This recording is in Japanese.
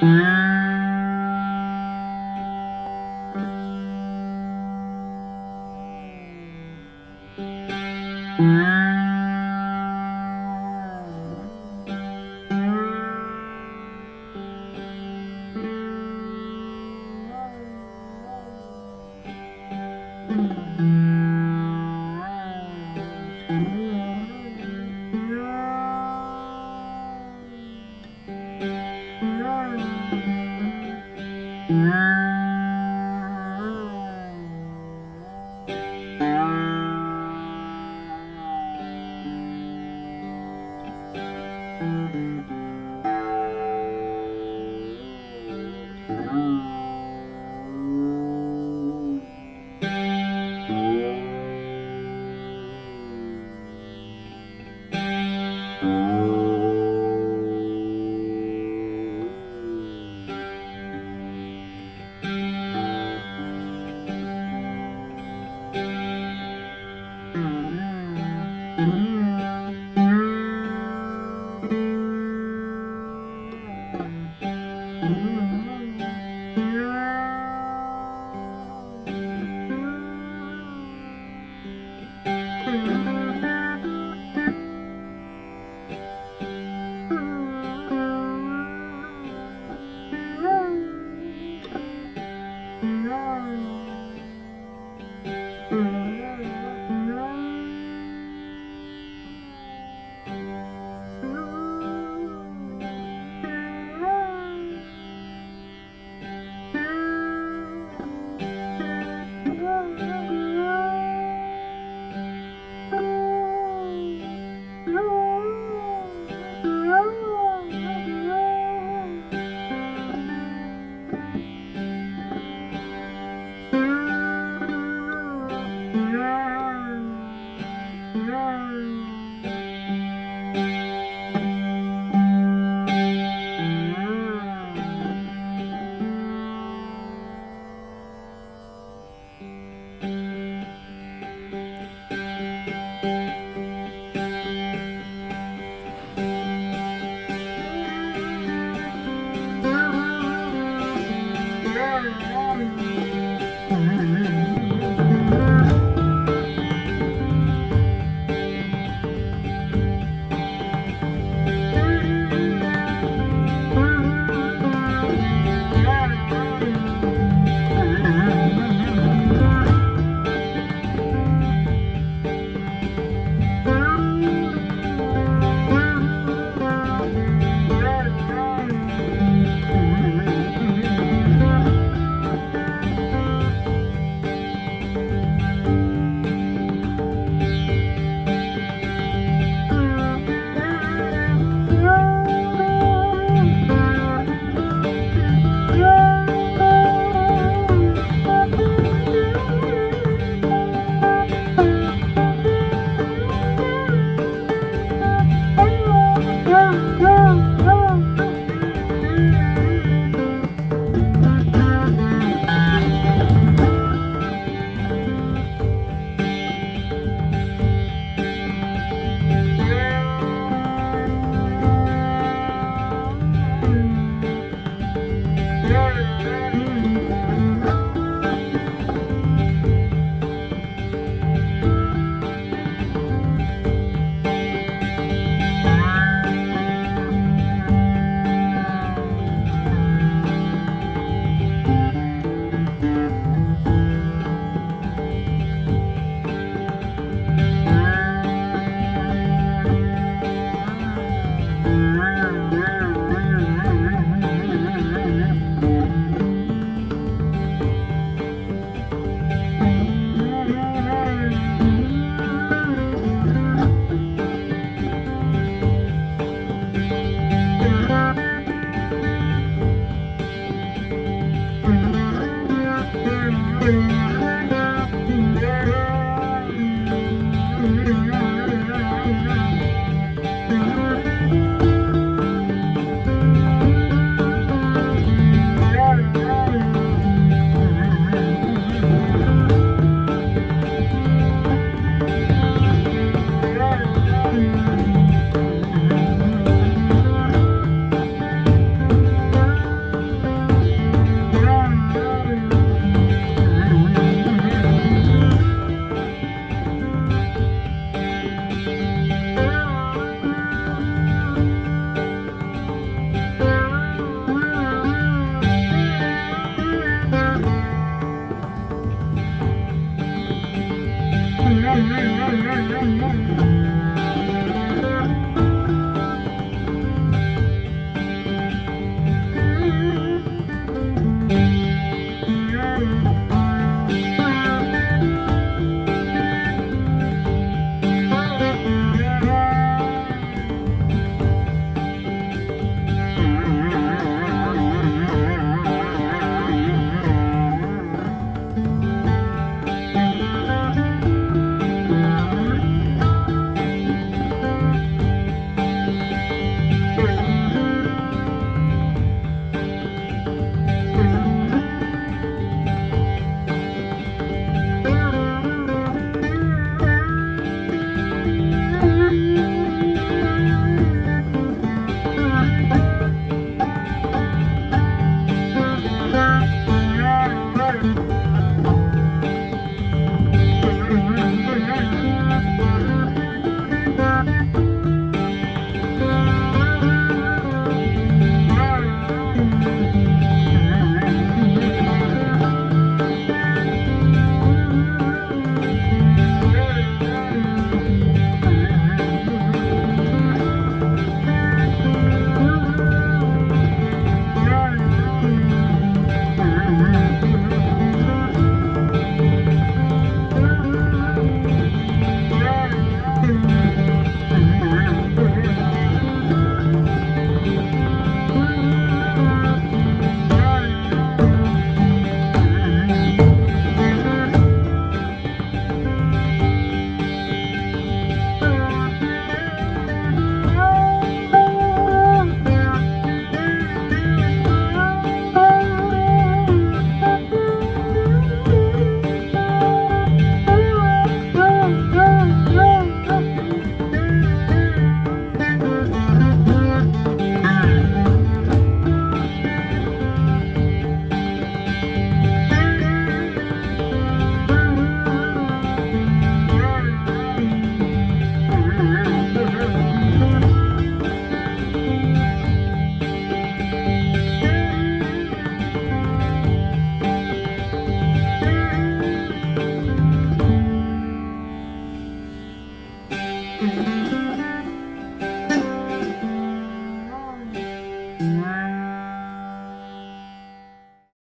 Música Bye. うん。うん